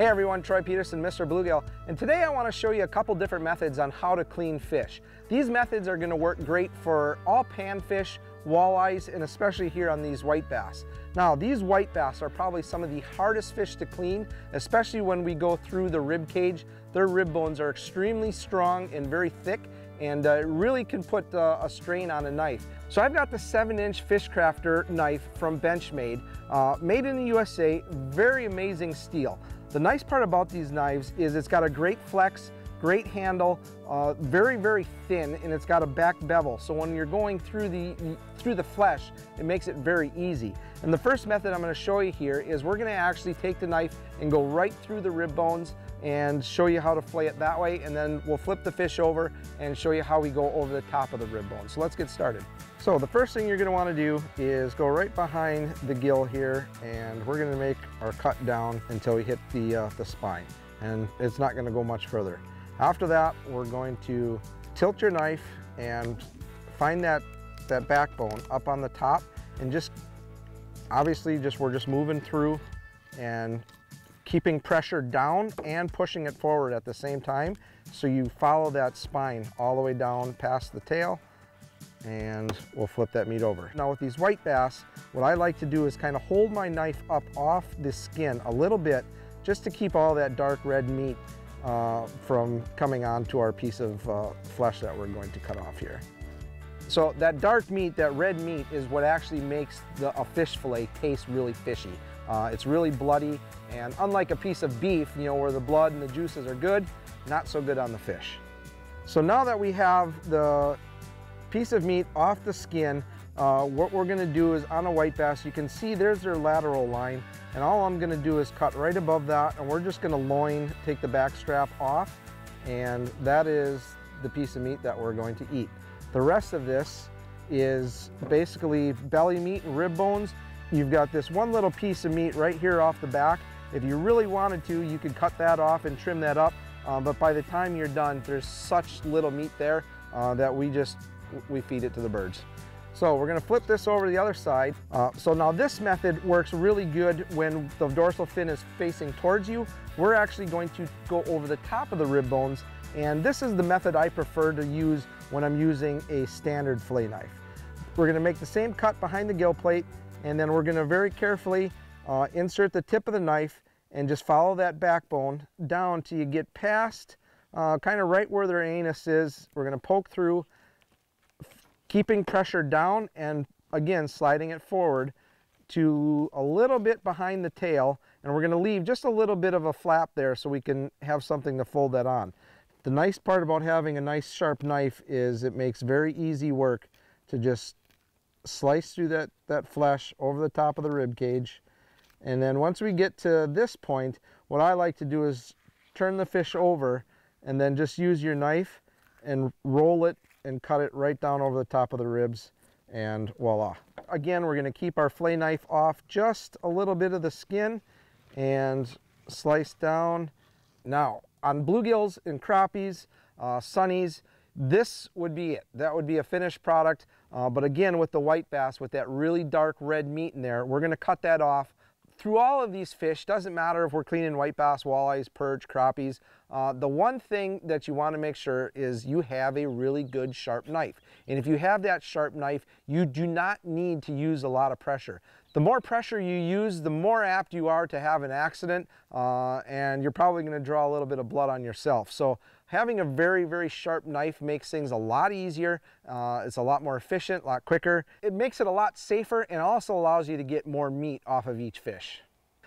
Hey everyone, Troy Peterson, Mr. Bluegill, and today I want to show you a couple different methods on how to clean fish. These methods are going to work great for all panfish, walleyes, and especially here on these white bass. Now, these white bass are probably some of the hardest fish to clean, especially when we go through the rib cage. Their rib bones are extremely strong and very thick, and uh, really can put uh, a strain on a knife. So I've got the seven inch Fishcrafter knife from Benchmade, uh, made in the USA, very amazing steel. The nice part about these knives is it's got a great flex, great handle, uh, very, very thin, and it's got a back bevel. So when you're going through the, through the flesh, it makes it very easy. And the first method I'm gonna show you here is we're gonna actually take the knife and go right through the rib bones and show you how to flay it that way. And then we'll flip the fish over and show you how we go over the top of the rib bone. So let's get started. So the first thing you're gonna to want to do is go right behind the gill here and we're gonna make our cut down until we hit the, uh, the spine. And it's not gonna go much further. After that, we're going to tilt your knife and find that, that backbone up on the top and just, obviously just we're just moving through and keeping pressure down and pushing it forward at the same time. So you follow that spine all the way down past the tail and we'll flip that meat over. Now with these white bass, what I like to do is kind of hold my knife up off the skin a little bit just to keep all that dark red meat uh, from coming onto our piece of uh, flesh that we're going to cut off here. So that dark meat, that red meat, is what actually makes the, a fish fillet taste really fishy. Uh, it's really bloody, and unlike a piece of beef, you know, where the blood and the juices are good, not so good on the fish. So now that we have the piece of meat off the skin. Uh, what we're gonna do is on a white bass, you can see there's their lateral line, and all I'm gonna do is cut right above that, and we're just gonna loin, take the back strap off, and that is the piece of meat that we're going to eat. The rest of this is basically belly meat and rib bones. You've got this one little piece of meat right here off the back. If you really wanted to, you could cut that off and trim that up, uh, but by the time you're done, there's such little meat there uh, that we just we feed it to the birds. So we're gonna flip this over to the other side. Uh, so now this method works really good when the dorsal fin is facing towards you. We're actually going to go over the top of the rib bones and this is the method I prefer to use when I'm using a standard fillet knife. We're gonna make the same cut behind the gill plate and then we're gonna very carefully uh, insert the tip of the knife and just follow that backbone down till you get past uh, kind of right where their anus is. We're gonna poke through keeping pressure down and again sliding it forward to a little bit behind the tail and we're going to leave just a little bit of a flap there so we can have something to fold that on. The nice part about having a nice sharp knife is it makes very easy work to just slice through that, that flesh over the top of the rib cage. And then once we get to this point, what I like to do is turn the fish over and then just use your knife and roll it and cut it right down over the top of the ribs and voila. Again, we're gonna keep our flay knife off just a little bit of the skin and slice down. Now, on bluegills and crappies, uh, sunnies, this would be it. That would be a finished product. Uh, but again, with the white bass, with that really dark red meat in there, we're gonna cut that off through all of these fish, doesn't matter if we're cleaning white bass, walleyes, perch, crappies, uh, the one thing that you want to make sure is you have a really good sharp knife. And if you have that sharp knife, you do not need to use a lot of pressure. The more pressure you use, the more apt you are to have an accident, uh, and you're probably going to draw a little bit of blood on yourself. So having a very, very sharp knife makes things a lot easier. Uh, it's a lot more efficient, a lot quicker. It makes it a lot safer and also allows you to get more meat off of each fish.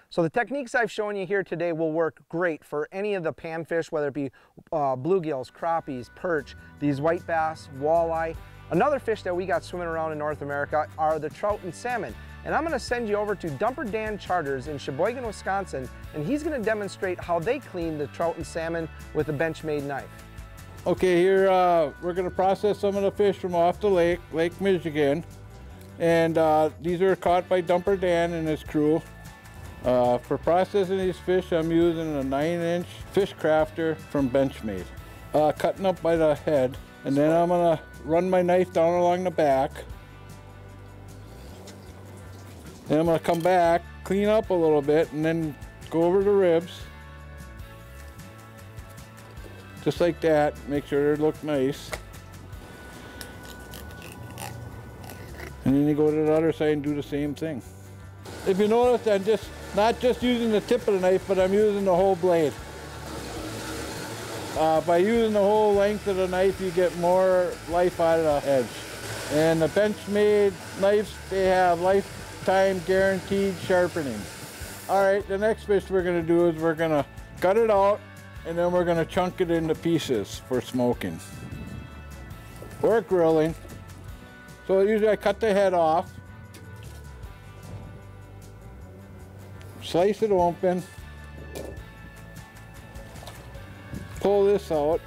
So the techniques I've shown you here today will work great for any of the panfish, whether it be uh, bluegills, crappies, perch, these white bass, walleye. Another fish that we got swimming around in North America are the trout and salmon. And I'm gonna send you over to Dumper Dan Charters in Sheboygan, Wisconsin, and he's gonna demonstrate how they clean the trout and salmon with a Benchmade knife. Okay, here uh, we're gonna process some of the fish from off the lake, Lake Michigan. And uh, these are caught by Dumper Dan and his crew. Uh, for processing these fish, I'm using a nine inch Fishcrafter from Benchmade. Uh, cutting up by the head, and then I'm gonna run my knife down along the back then I'm gonna come back, clean up a little bit, and then go over the ribs, Just like that, make sure they look nice. And then you go to the other side and do the same thing. If you notice, I'm just not just using the tip of the knife, but I'm using the whole blade. Uh, by using the whole length of the knife, you get more life out of the edge. And the Benchmade knives, they have lifetime guaranteed sharpening. All right, the next fish we're gonna do is we're gonna cut it out and then we're gonna chunk it into pieces for smoking or grilling. So usually I cut the head off, slice it open, pull this out,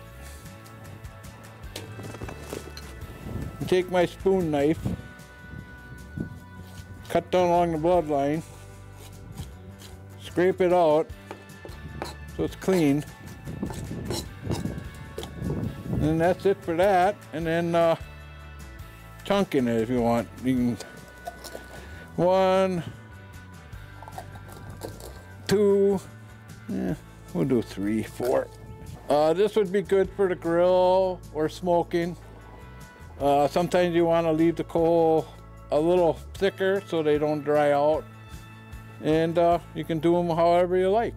take my spoon knife, cut down along the bloodline, scrape it out so it's clean. And that's it for that. And then uh, chunking it if you want. You can one, two, yeah, we'll do three, four. Uh, this would be good for the grill or smoking. Uh, sometimes you want to leave the coal a little thicker so they don't dry out. And uh, you can do them however you like.